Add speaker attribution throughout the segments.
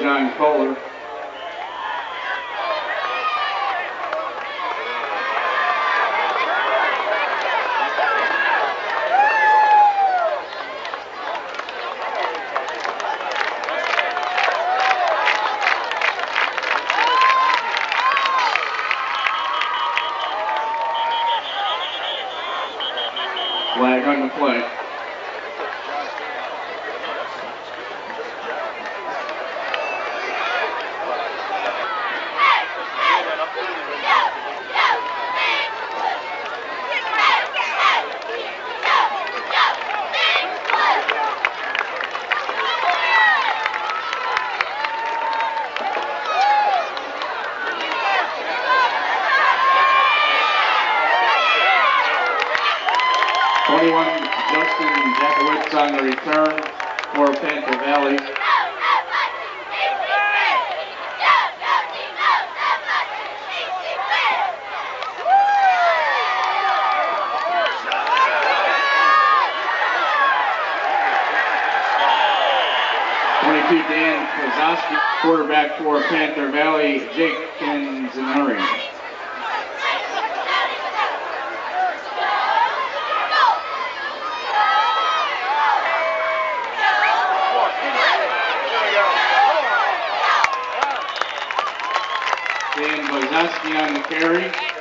Speaker 1: John Kohler. Twenty-two, Dan Kozowski, quarterback for Panther Valley, Jake Canzoneri. Dan Kozowski on the carry.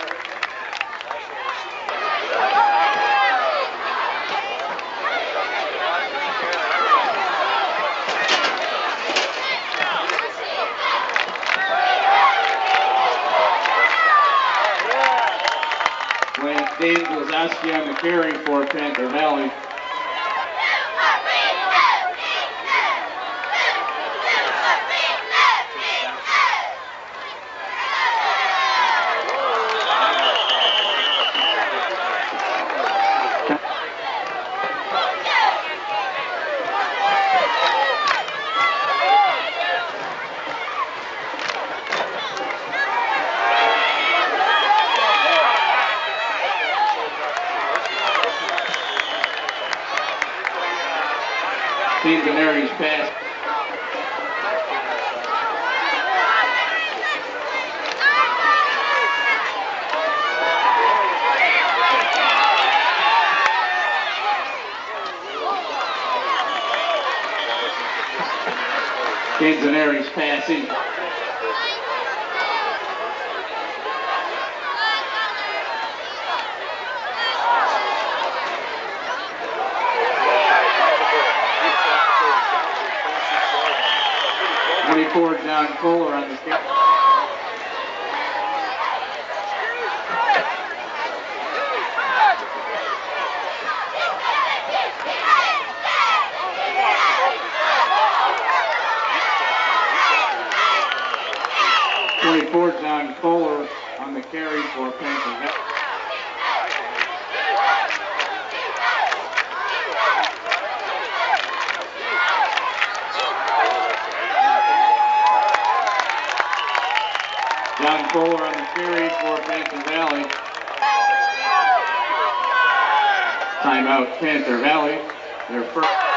Speaker 1: Carry for Valley. Canzoneri's pass. Canzoneri's passing. The. Twenty-four, John Kohler on the carry for Panther John on the carry for Panther Valley. Timeout Panther Valley. Their first.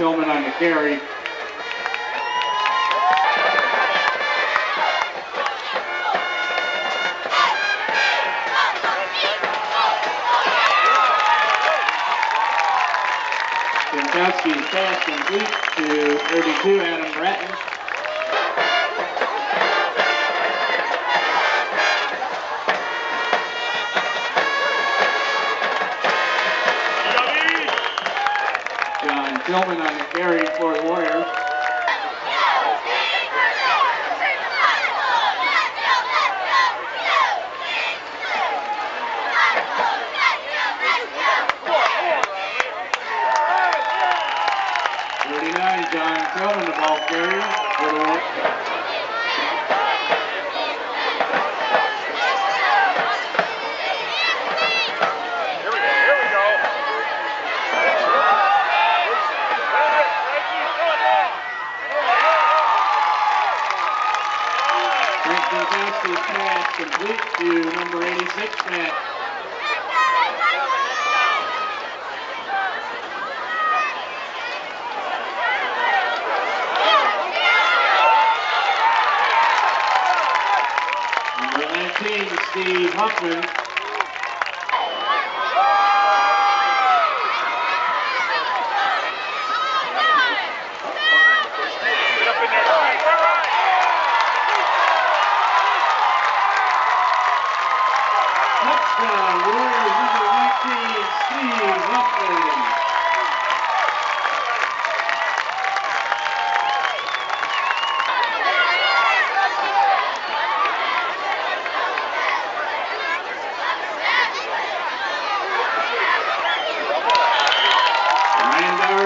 Speaker 1: Tillman on the carry. Jankowski's pass complete to 32 Adam Gratton.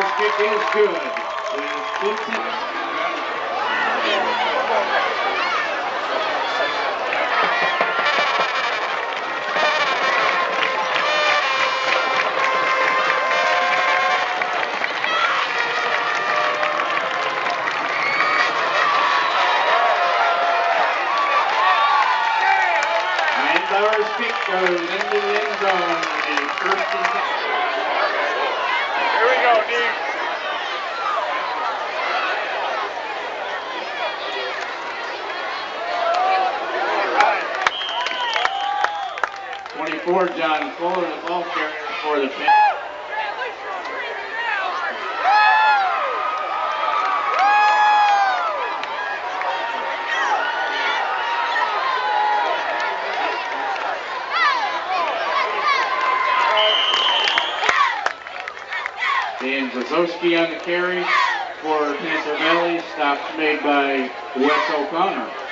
Speaker 1: Music is good with Our kick goes into the end zone. for John Fuller, the ball carrier for the Panthers. And Zazowski on the carry for Panther Valley. Stops made by Wes O'Connor.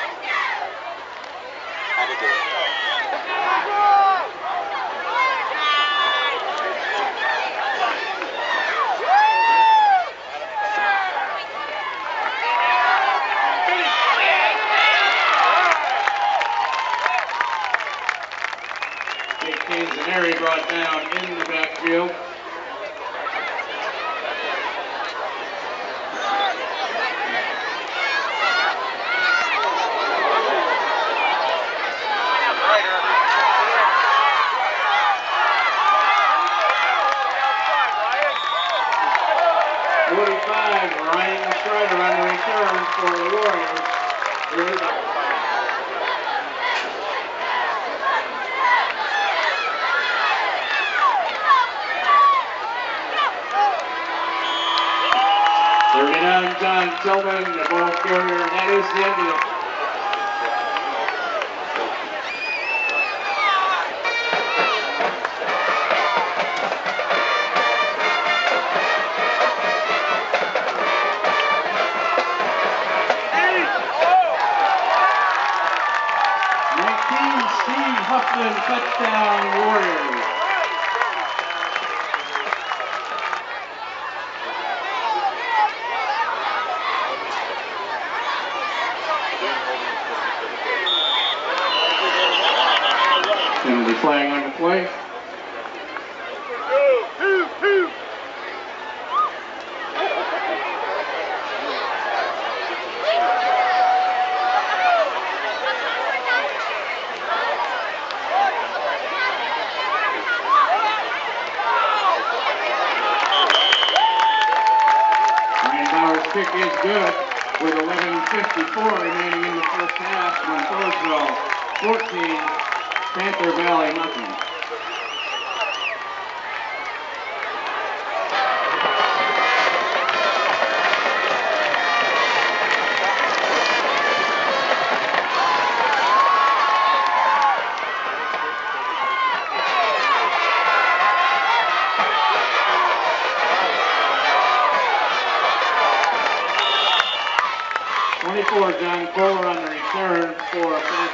Speaker 1: Touchdown Warriors.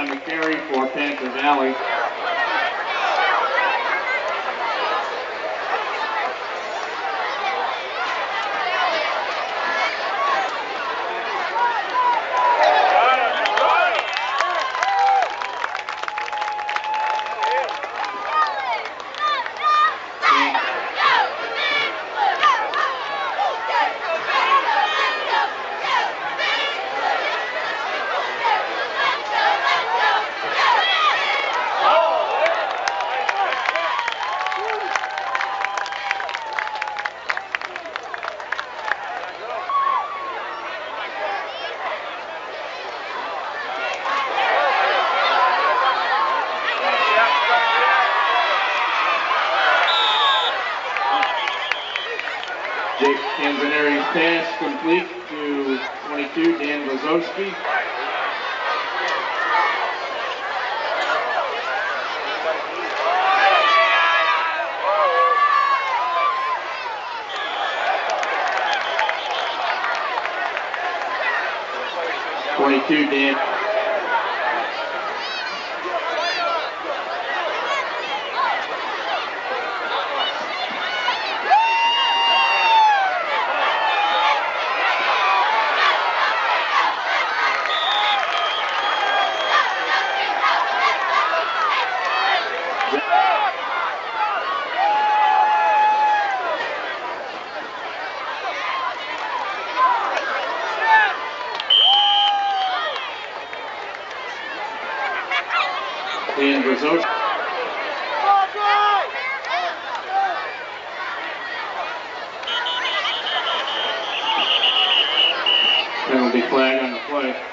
Speaker 1: on the carry for Panther Valley. complete to 22, Dan Kozowski. Twenty-two, Dan. be flag on the play.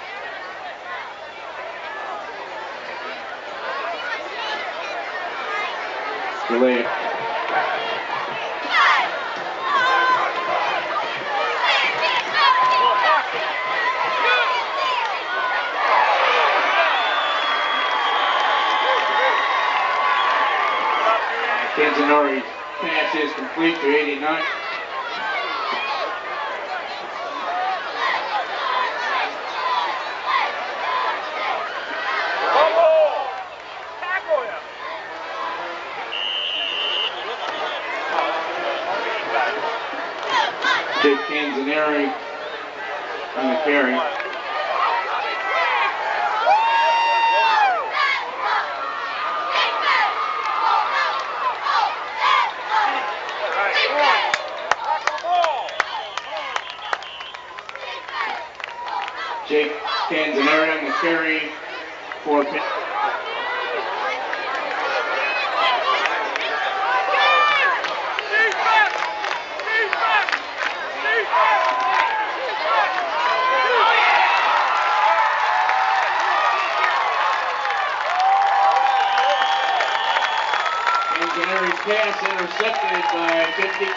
Speaker 1: seconded by Tiffany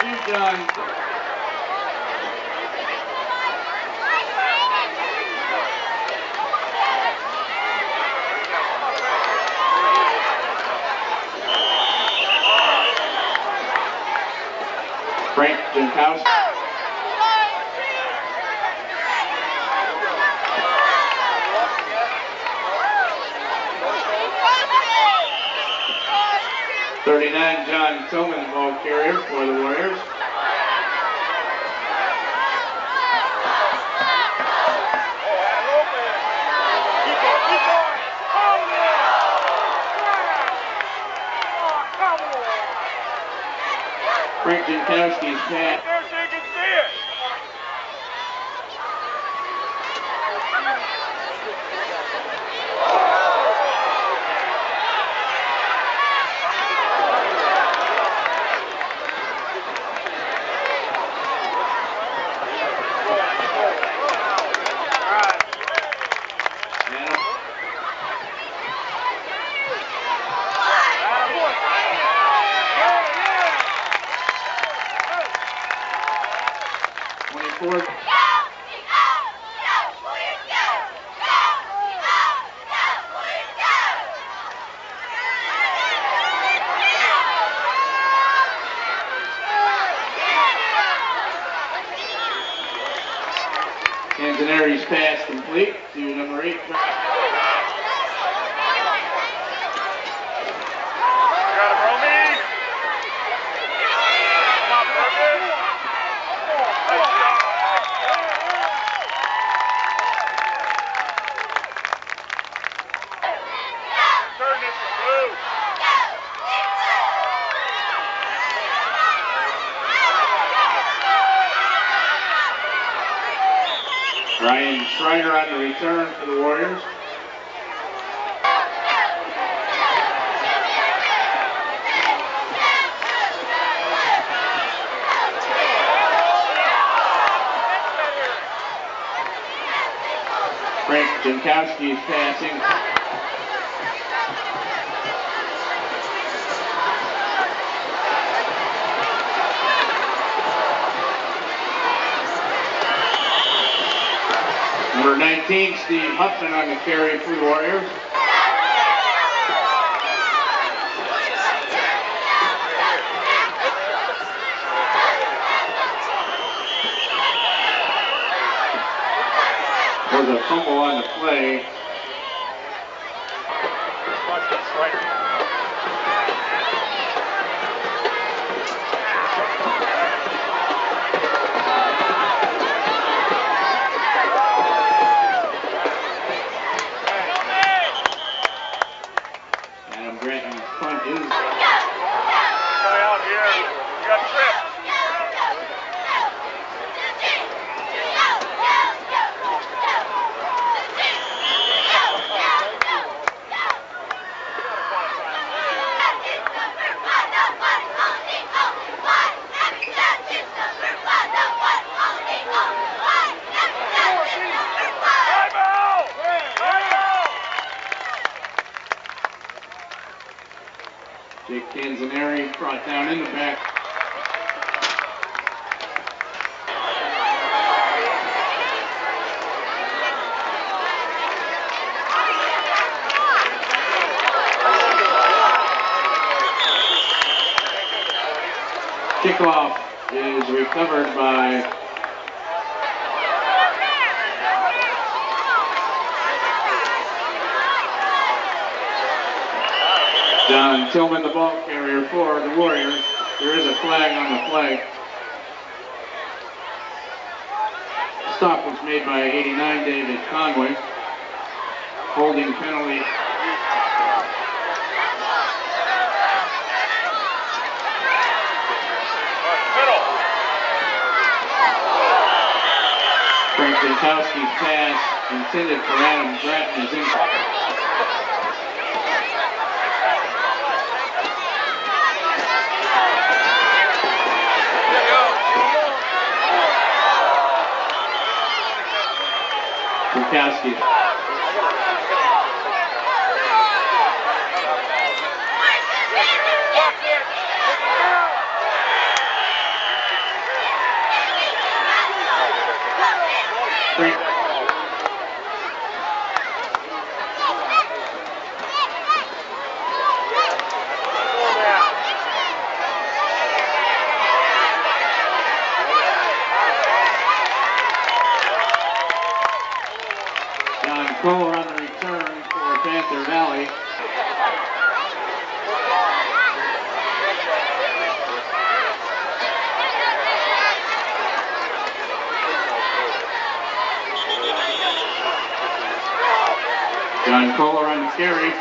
Speaker 1: Frank Jankowski. Thirty-nine, John Toman carrier for the Warriors. Frank Jankowski's pass. Jankowski is passing. Number 19, Steve Hudson on the carry for the Warriors. Fumble on the play.
Speaker 2: Watch this, right.
Speaker 1: Adam Gratton's punt is
Speaker 2: Guy out here. You got Trip. Time out! Time out!
Speaker 1: Jake Canzoneri brought down in the back. Kickoff is recovered by John Tillman, the ball carrier for the Warriors. There is a flag on the play. Stop was made by 89 David Conway. Holding penalty.
Speaker 2: Middle.
Speaker 1: Frank Jankowski's pass intended for Adam Gratton is in. Jankowski. John Kohler on the carry.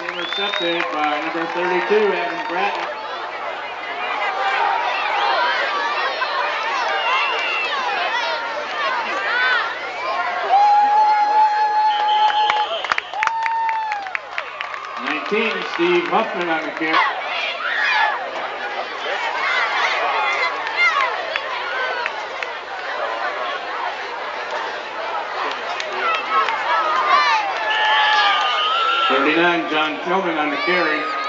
Speaker 1: Intercepted by number 32, Thirty-nine, John Tillman on the carry.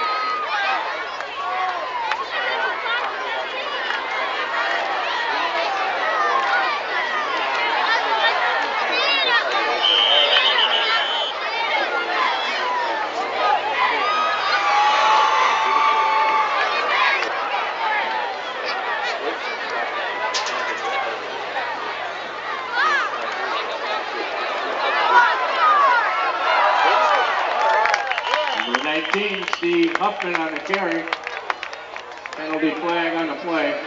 Speaker 1: Number 19, Steve Huffman on the carry. Penalty flag on the play.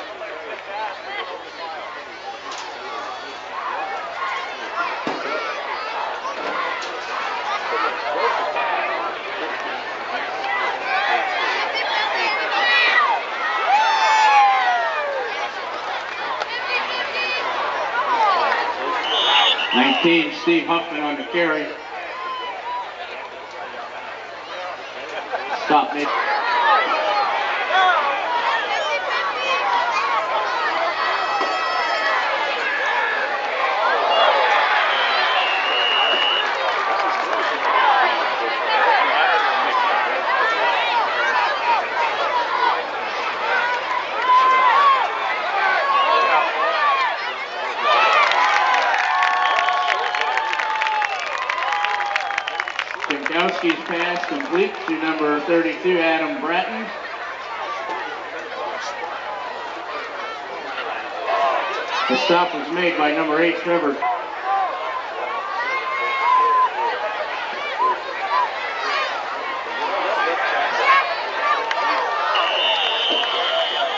Speaker 1: Nineteen, Steve Huffman on the carry. Stop mid. Jankowski's pass complete to number 32, Adam Gratton. The stop was made by number 8, Trevor.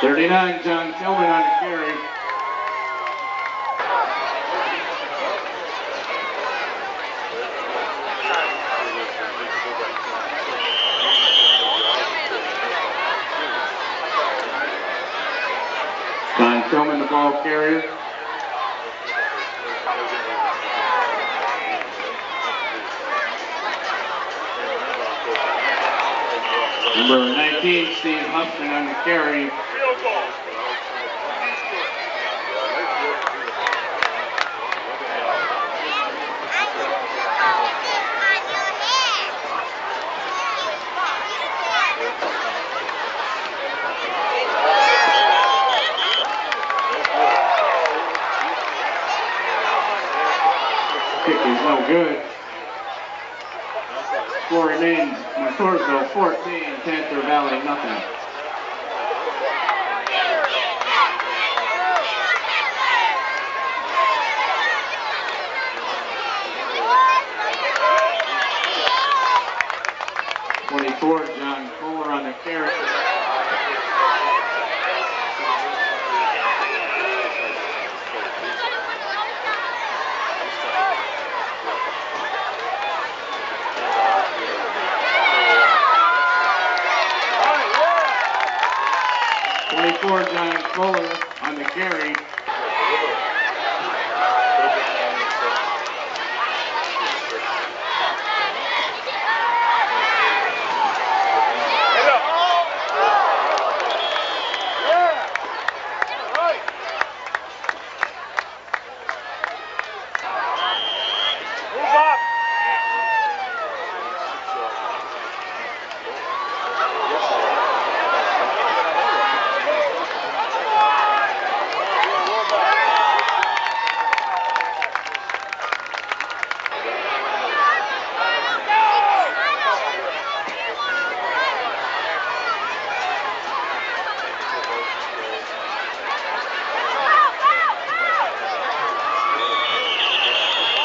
Speaker 1: Thirty-nine, John Tillman on the carry. John Tillman, the carrier. Number 19, Steve Huffman on the carry. No good. Score remains Montoursville 14, Panther Valley nothing.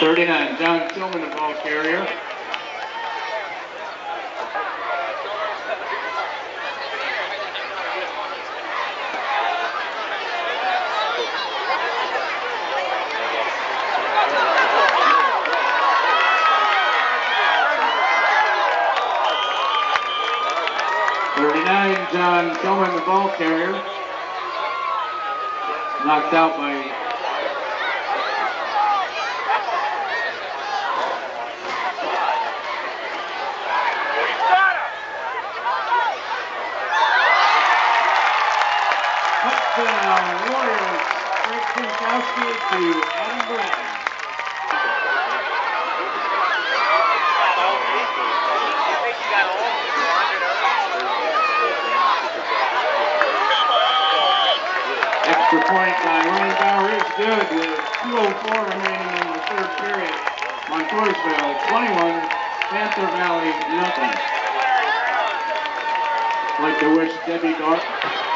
Speaker 1: 39, John Tillman, the ball carrier. Thirty-nine, John Tillman, the ball carrier, knocked out by Good with 204 remaining in the third period. Montoursville 21, Panther Valley nothing. I'd like to wish Debbie Dark.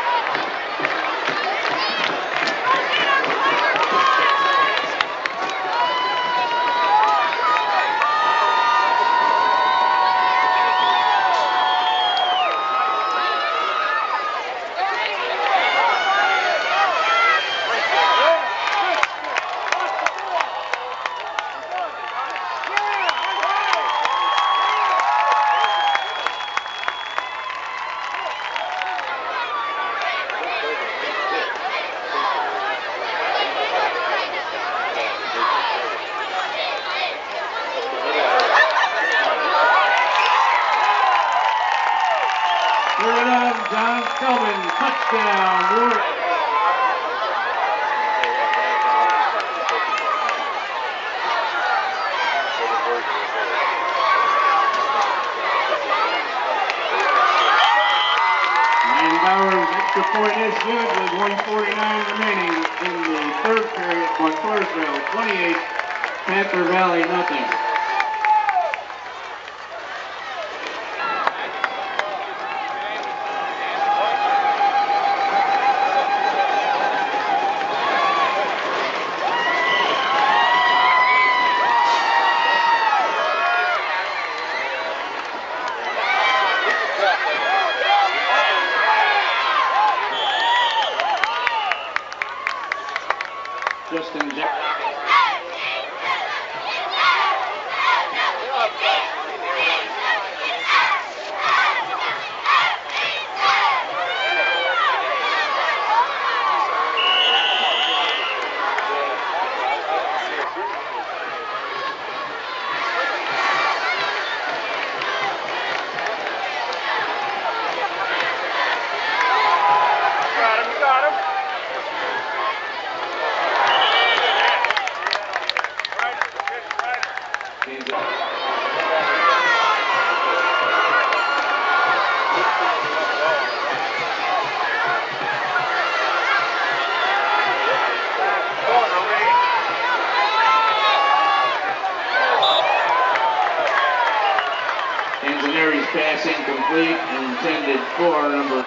Speaker 1: pass incomplete, intended for number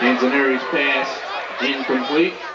Speaker 1: Manzanares pass incomplete.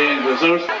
Speaker 1: seeing results.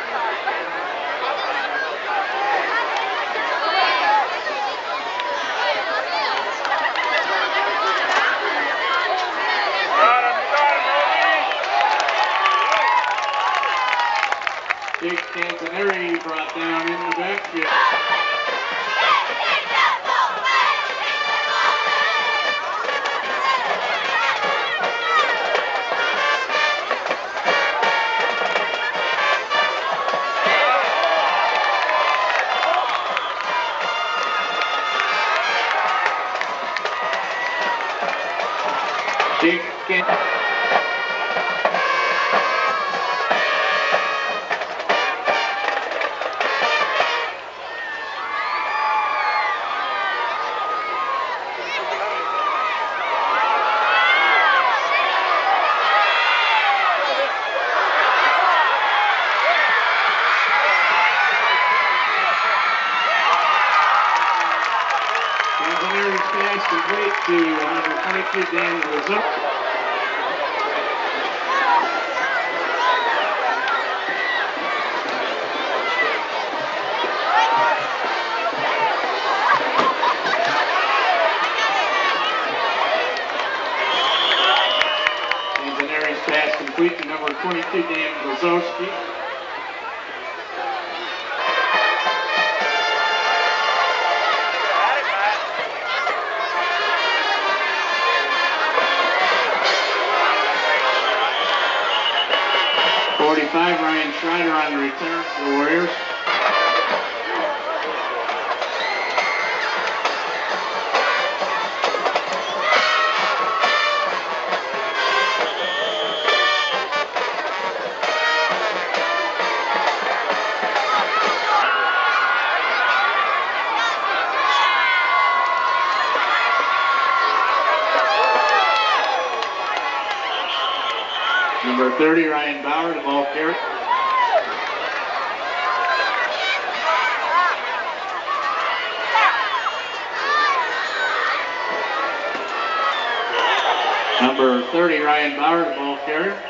Speaker 1: the 122, Dan Rizzo. complete to number 22, Dan Brzozowski. there the Warriors. Number 30, Ryan Bauer, to ball. number 30, Ryan Bauer, the ball carrier.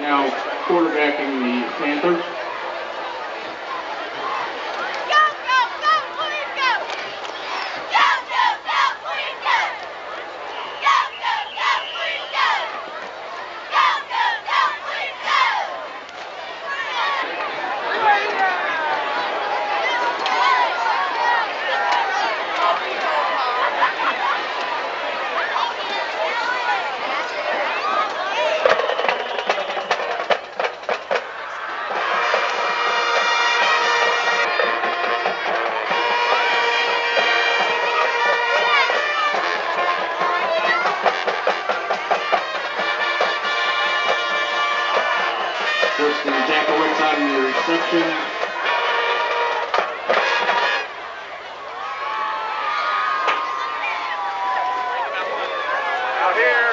Speaker 1: Now quarterbacking the Panthers.
Speaker 3: Out
Speaker 1: here.